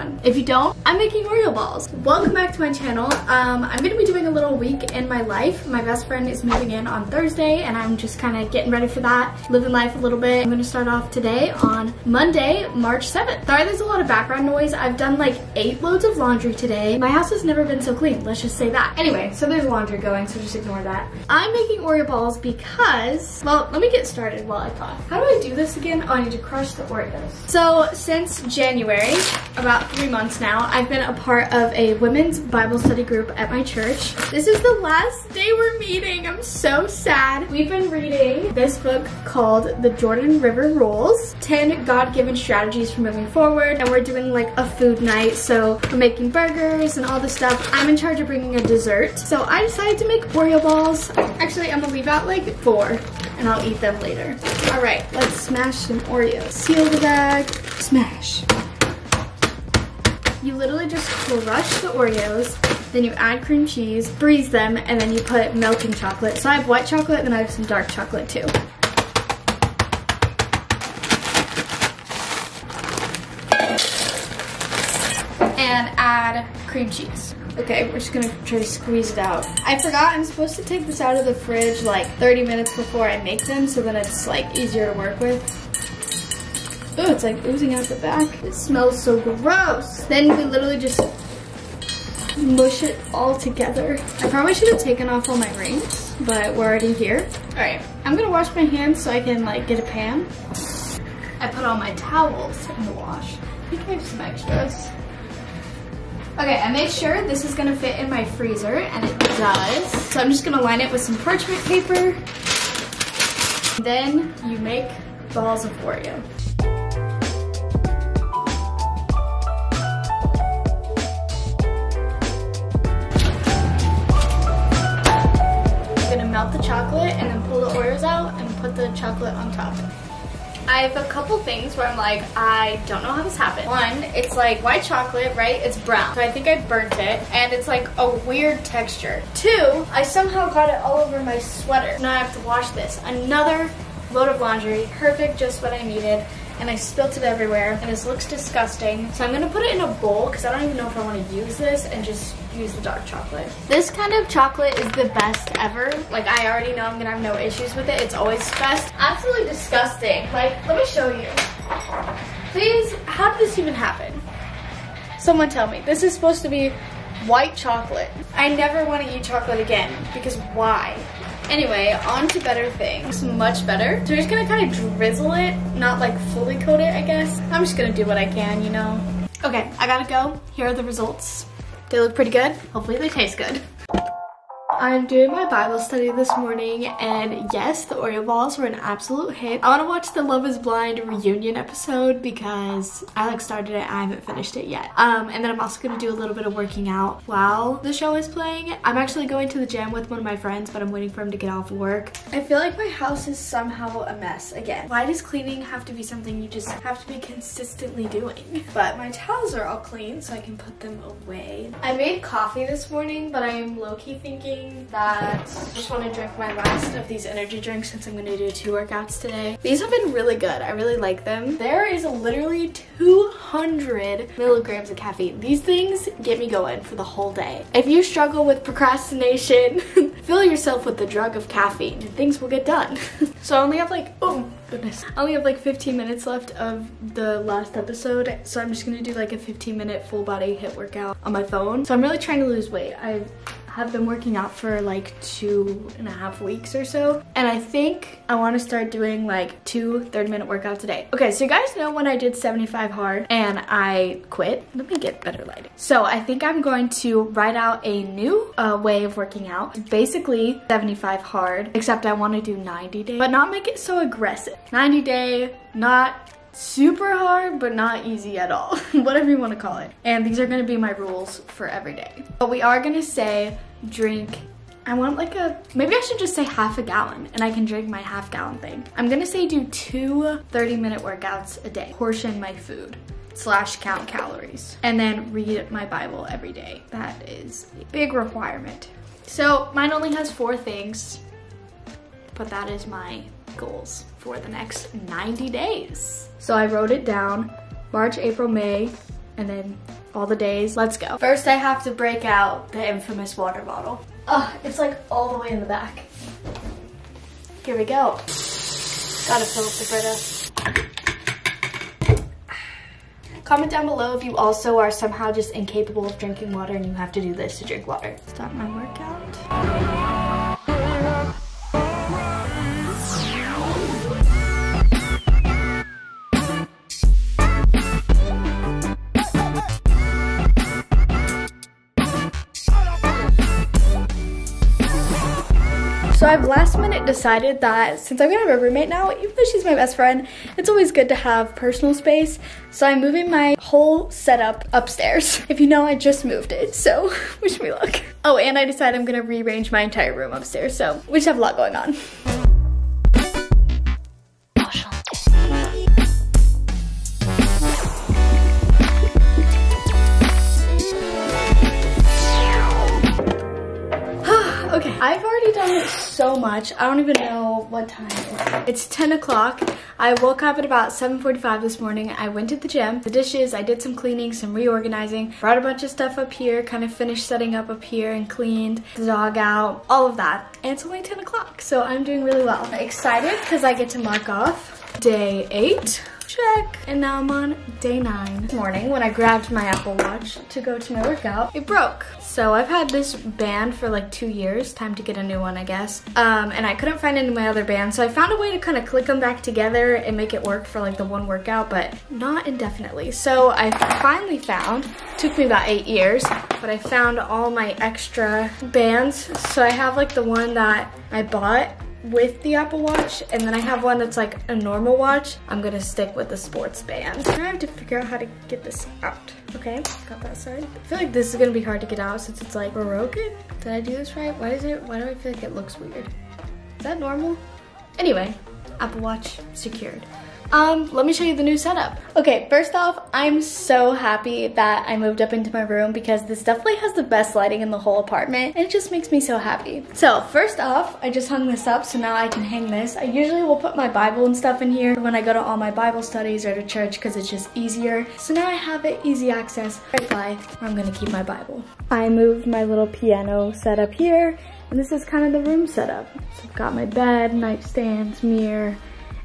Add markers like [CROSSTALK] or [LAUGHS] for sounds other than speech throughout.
one. If you don't, I'm making Oreo balls. Welcome back to my channel. Um, I'm gonna be doing a little week in my life. My best friend is moving in on Thursday and I'm just kind of getting ready for that, living life a little bit. I'm gonna start off today on Monday, March 7th. Sorry there's a lot of background noise. I've done like eight loads of laundry today. My house has never been so clean, let's just say that. Anyway, so there's laundry going, so just ignore that. I'm making Oreo balls because, well, let me get started while I talk. How do I do this again? Oh, I need to crush the Oreos. So since January, about three months now, I've been a part of a women's Bible study group at my church. This is the last day we're meeting. I'm so sad. We've been reading this book called The Jordan River Rules, 10 God-given strategies for moving forward. And we're doing like a food night. So we're making burgers and all this stuff. I'm in charge of bringing a dessert. So I decided to make Oreo balls. Actually, I'm gonna leave out like four and I'll eat them later. All right, let's smash some Oreos. Seal the bag, smash. You literally just crush the Oreos, then you add cream cheese, freeze them, and then you put melting chocolate. So I have white chocolate, then I have some dark chocolate too. And add cream cheese. Okay, we're just gonna try to squeeze it out. I forgot I'm supposed to take this out of the fridge like 30 minutes before I make them so then it's like easier to work with. Oh, it's like oozing out the back. It smells so gross. Then we literally just mush it all together. I probably should have taken off all my rings, but we're already here. All right, I'm gonna wash my hands so I can like get a pan. I put all my towels in the wash. I think I have some extras. Okay, I made sure this is gonna fit in my freezer, and it does. So I'm just gonna line it with some parchment paper. Then you make balls of Oreo. Chocolate and then pull the Oreos out and put the chocolate on top. I have a couple things where I'm like, I don't know how this happened. One, it's like white chocolate, right? It's brown. So I think I burnt it and it's like a weird texture. Two, I somehow got it all over my sweater. Now I have to wash this. Another load of laundry, perfect, just what I needed. And I spilt it everywhere and this looks disgusting. So I'm gonna put it in a bowl because I don't even know if I wanna use this and just use the dark chocolate. This kind of chocolate is the best ever. Like I already know I'm gonna have no issues with it. It's always best. Absolutely disgusting. Like, let me show you. Please, how did this even happen? Someone tell me. This is supposed to be white chocolate. I never want to eat chocolate again because why? Anyway, on to better things. Much better. So we're just gonna kind of drizzle it, not like fully coat it, I guess. I'm just gonna do what I can, you know? Okay, I gotta go. Here are the results. They look pretty good. Hopefully they taste good. I'm doing my Bible study this morning and yes, the Oreo balls were an absolute hit. I want to watch the Love is Blind reunion episode because I like started it, I haven't finished it yet. Um, and then I'm also going to do a little bit of working out while the show is playing. I'm actually going to the gym with one of my friends, but I'm waiting for him to get off work. I feel like my house is somehow a mess again. Why does cleaning have to be something you just have to be consistently doing? [LAUGHS] But my towels are all clean so I can put them away. I made coffee this morning, but I am low-key thinking that I just want to drink my last of these energy drinks since I'm going to do two workouts today. These have been really good. I really like them. There is literally 200 milligrams of caffeine. These things get me going for the whole day. If you struggle with procrastination, [LAUGHS] fill yourself with the drug of caffeine and things will get done. [LAUGHS] so I only have like, oh goodness. I only have like 15 minutes left of the last episode. So I'm just going to do like a 15 minute full body HIIT workout on my phone. So I'm really trying to lose weight. I have been working out for like two and a half weeks or so. And I think I want to start doing like two 30 minute workouts a day. Okay, so you guys know when I did 75 hard and I quit. Let me get better lighting. So I think I'm going to write out a new uh, way of working out. Basically 75 hard, except I want to do 90 day, but not make it so aggressive. 90 day, not super hard, but not easy at all. [LAUGHS] Whatever you want to call it. And these are going to be my rules for every day. But we are going to say drink I want like a, maybe I should just say half a gallon and I can drink my half gallon thing. I'm gonna say do two 30 minute workouts a day. Portion my food slash count calories and then read my Bible every day. That is a big requirement. So mine only has four things, but that is my goals for the next 90 days. So I wrote it down, March, April, May, and then all the days. Let's go. First, I have to break out the infamous water bottle. Oh, it's like all the way in the back. Here we go. Gotta fill up the Brita. Comment down below if you also are somehow just incapable of drinking water and you have to do this to drink water. Start my workout. I've last minute decided that since I'm gonna have a roommate now, even though she's my best friend, it's always good to have personal space. So I'm moving my whole setup upstairs. [LAUGHS] If you know, I just moved it, so [LAUGHS] wish me luck. Oh, and I decided I'm gonna rearrange my entire room upstairs, so we just have a lot going on. So much. I don't even know what time it is. It's 10 o'clock. I woke up at about 7.45 this morning. I went to the gym, the dishes, I did some cleaning, some reorganizing, brought a bunch of stuff up here, kind of finished setting up up here and cleaned the dog out, all of that. And it's only 10 o'clock, so I'm doing really well. I'm excited because I get to mark off day eight check. And now I'm on day nine. This morning when I grabbed my Apple Watch to go to my workout, it broke. So I've had this band for like two years. Time to get a new one, I guess. Um, and I couldn't find any of my other bands. So I found a way to kind of click them back together and make it work for like the one workout, but not indefinitely. So I finally found, took me about eight years, but I found all my extra bands. So I have like the one that I bought with the Apple Watch and then I have one that's like a normal watch. I'm gonna stick with the sports band. I have to figure out how to get this out. Okay, got that side. I feel like this is gonna be hard to get out since it's like broken. Did I do this right? Why is it, why do I feel like it looks weird? Is that normal? Anyway, Apple Watch secured. Um, let me show you the new setup. Okay, first off, I'm so happy that I moved up into my room because this definitely has the best lighting in the whole apartment and it just makes me so happy. So first off, I just hung this up so now I can hang this. I usually will put my Bible and stuff in here when I go to all my Bible studies or to church because it's just easier. So now I have it easy access right by where I'm gonna keep my Bible. I moved my little piano set up here and this is kind of the room setup. So I've got my bed, nightstands, mirror,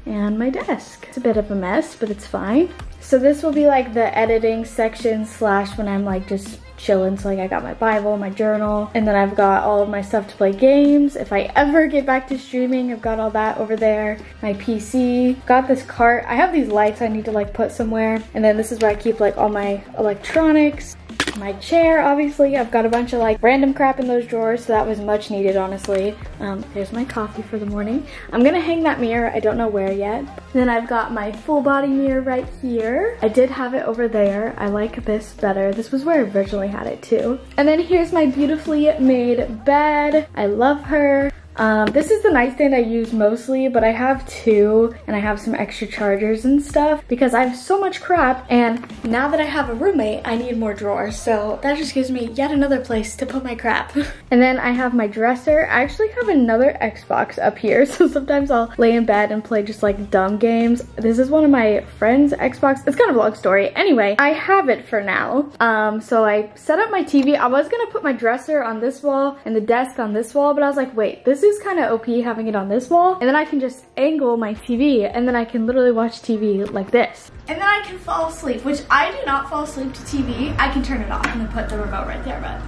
and my desk. It's a bit of a mess, but it's fine. So this will be like the editing section slash when I'm like just chilling. So like I got my Bible, my journal, and then I've got all of my stuff to play games. If I ever get back to streaming, I've got all that over there. My PC, got this cart. I have these lights I need to like put somewhere. And then this is where I keep like all my electronics my chair, obviously. I've got a bunch of like random crap in those drawers, so that was much needed, honestly. Um, there's my coffee for the morning. I'm gonna hang that mirror, I don't know where yet. Then I've got my full body mirror right here. I did have it over there. I like this better. This was where I originally had it too. And then here's my beautifully made bed. I love her. Um, this is the nightstand I use mostly, but I have two and I have some extra chargers and stuff because I have so much crap and now that I have a roommate, I need more drawers. So that just gives me yet another place to put my crap. [LAUGHS] and then I have my dresser. I actually have another Xbox up here. [LAUGHS] So sometimes I'll lay in bed and play just like dumb games. This is one of my friend's Xbox. It's kind of a long story. Anyway, I have it for now. Um, so I set up my TV. I was gonna put my dresser on this wall and the desk on this wall, but I was like, wait, this is kind of OP having it on this wall. And then I can just angle my TV and then I can literally watch TV like this. And then I can fall asleep, which I do not fall asleep to TV. I can turn it off and then put the remote right there, but.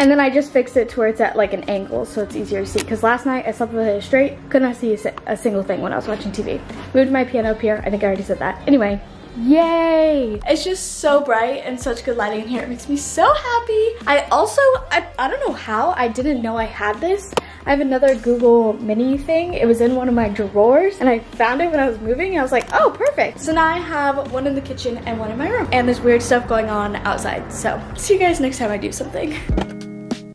And then I just fixed it to where it's at like an angle so it's easier to see. Because last night I slept with it straight, could not see a, a single thing when I was watching TV. Moved my piano up here, I think I already said that. Anyway, Yay! It's just so bright and such good lighting in here. It makes me so happy. I also, I, I don't know how, I didn't know I had this. I have another Google Mini thing. It was in one of my drawers and I found it when I was moving. I was like, oh, perfect. So now I have one in the kitchen and one in my room. And there's weird stuff going on outside. So see you guys next time I do something.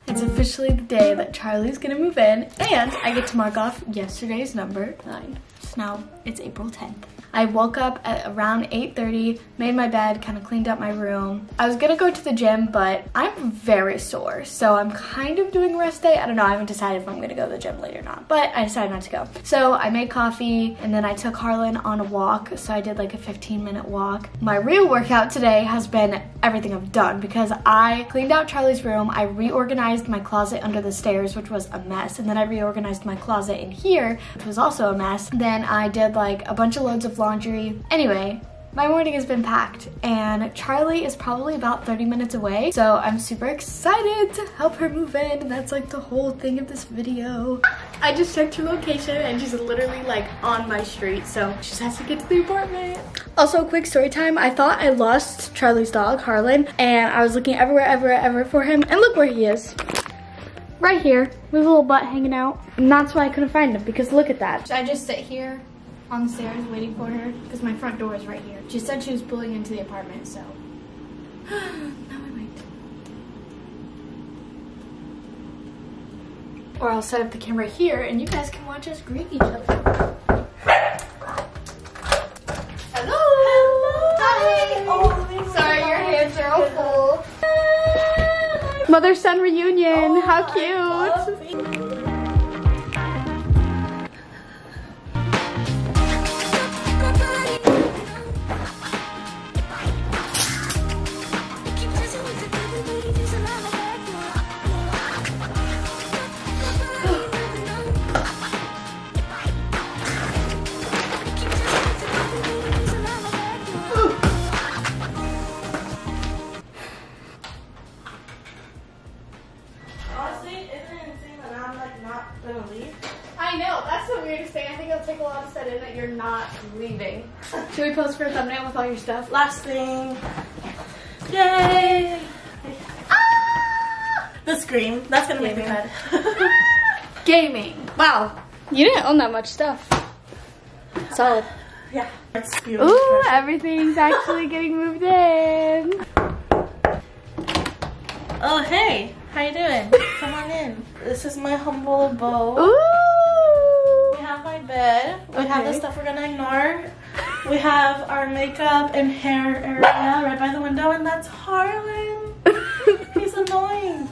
It's officially the day that Charlie's gonna move in and I get to mark off yesterday's number nine. So now it's April 10th. I woke up at around 8.30, made my bed, kind of cleaned up my room. I was gonna go to the gym, but I'm very sore, so I'm kind of doing rest day. I don't know, I haven't decided if I'm gonna go to the gym later or not, but I decided not to go. So I made coffee, and then I took Harlan on a walk, so I did like a 15 minute walk. My real workout today has been everything I've done because I cleaned out Charlie's room, I reorganized my closet under the stairs, which was a mess, and then I reorganized my closet in here, which was also a mess. Then I did like a bunch of loads of laundry. Anyway, my morning has been packed and Charlie is probably about 30 minutes away. So I'm super excited to help her move in. That's like the whole thing of this video. I just checked her location and she's literally like on my street. So she just has to get to the apartment. Also, quick story time. I thought I lost Charlie's dog, Harlan, and I was looking everywhere, everywhere, everywhere for him. And look where he is. Right here, with a little butt hanging out. And that's why I couldn't find him because look at that. Should I just sit here on the stairs waiting for her because my front door is right here. She said she was pulling into the apartment, so [GASPS] now we wait. Or I'll set up the camera here and you guys can watch us greet each other. Hello! Hello! Hi! Oh, Sorry, your hands are all full. Mother-son reunion, Oh, how cute! Thing. I think it'll take a lot set in that you're not leaving. [LAUGHS] Should we post for a thumbnail with all your stuff? Last thing. Yay! Ah! The scream. That's gonna make me Gaming. mad. [LAUGHS] Gaming. Wow. You didn't own that much stuff. Solid. [SIGHS] yeah. It's beautiful. Ooh, everything's actually getting moved in. Oh hey, how you doing? Come on in. This is my humble abode. Ooh. We have my bed. We have the stuff we're gonna ignore. We have our makeup and hair area right by the window, and that's Harlan. [LAUGHS] He's annoying.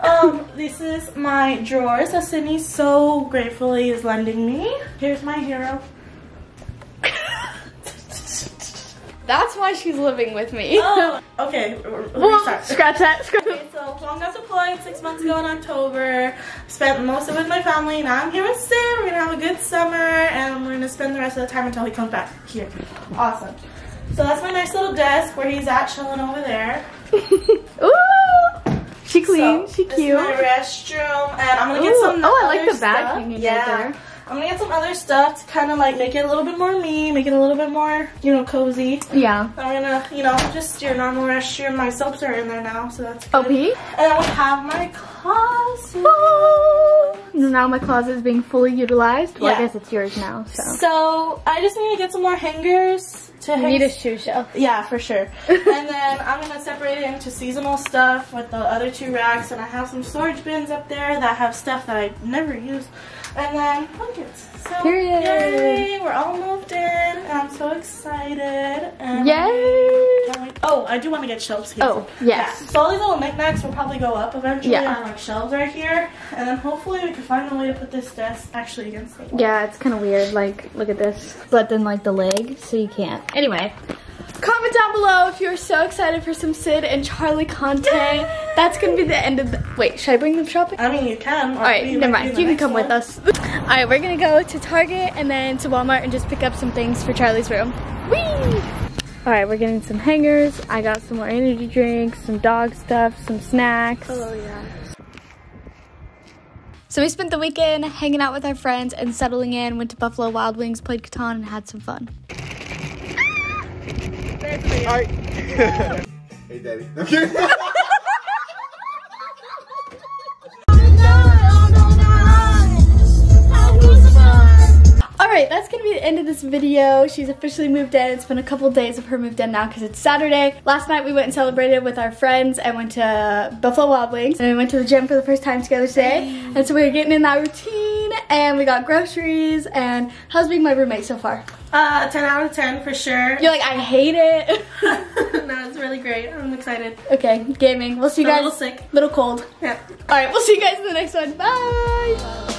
Um, this is my drawers that Sydney so gratefully is lending me. Here's my hero. That's why she's living with me. Oh, [LAUGHS] okay. Well, scratch that. Scratch Okay, so Long got deployed six months ago in October. Spent most of it with my family. Now I'm here with Sid. We're gonna have a good summer, and we're gonna spend the rest of the time until he comes back here. Awesome. So that's my nice little desk where he's at, chilling over there. [LAUGHS] Ooh. She clean. So, she this cute. is my restroom, and I'm gonna get some. oh, I like the bag stuff. hanging right yeah. there. I'm gonna get some other stuff to kind of like make it a little bit more me, make it a little bit more, you know, cozy. Yeah. I'm gonna, you know, just your normal restroom. My soaps are in there now, so that's oh, good. OP. And then we have my closet. Now my closet is being fully utilized. Well, I guess it's yours now, so. So I just need to get some more hangers to hang. need a shoe shelf. yeah, for sure. [LAUGHS] and then I'm gonna separate it into seasonal stuff with the other two racks, and I have some storage bins up there that have stuff that I never use, and then blankets. So, Period. Yay! We're all moved in, and I'm so excited. And Yay! Can't Oh, I do want to get shelves here. Oh, yes. Yeah. So all these little knickknacks will probably go up eventually Yeah. on like shelves right here, and then hopefully we can find a way to put this desk actually against the wall. Yeah, it's kind of weird. Like, look at this. But then, like, the leg, so you can't. Anyway. Comment down below if you're so excited for some Sid and Charlie content. That's gonna be the end of the. Wait, should I bring them shopping? I mean, you can. Alright, never mind. You can come with us. Alright, we're gonna go to Target and then to Walmart and just pick up some things for Charlie's room. Whee! Alright, we're getting some hangers. I got some more energy drinks, some dog stuff, some snacks. Oh yeah. So we spent the weekend hanging out with our friends and settling in, went to Buffalo Wild Wings, played Catan, and had some fun. Alright. hey, daddy. [LAUGHS] Okay. Alright, that's gonna be the end of this video. She's officially moved in. It's been a couple days of her moved in now because it's Saturday. Last night we went and celebrated with our friends and went to Buffalo Wild Wings. And we went to the gym for the first time together today. And so we were getting in that routine and we got groceries and how's being my roommate so far? Uh, 10 out of 10 for sure. You're like, I hate it. [LAUGHS] [LAUGHS] no, it's really great. I'm excited. okay, gaming. We'll see you guys. A little sick. Little cold. Yeah. All right, we'll see you guys in the next one. Bye.